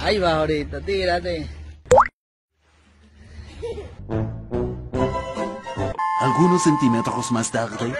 Ahí va ahorita, tírate. Algunos centímetros más tarde.